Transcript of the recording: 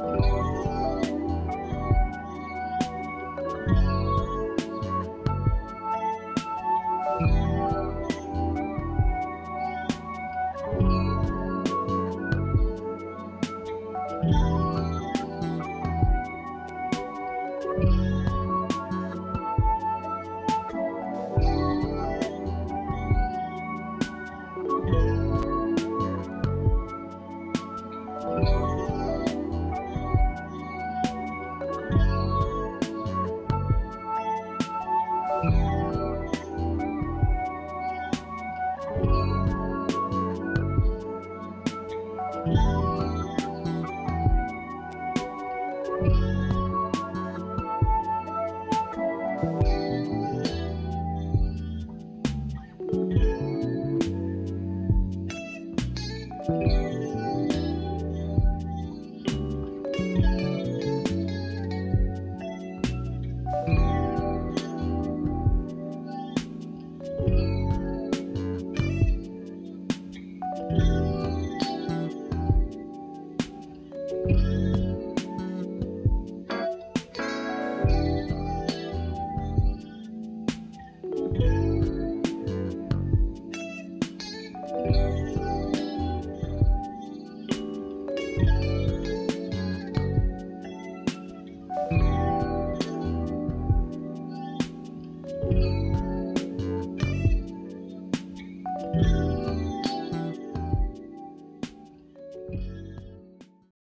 Thank thank you.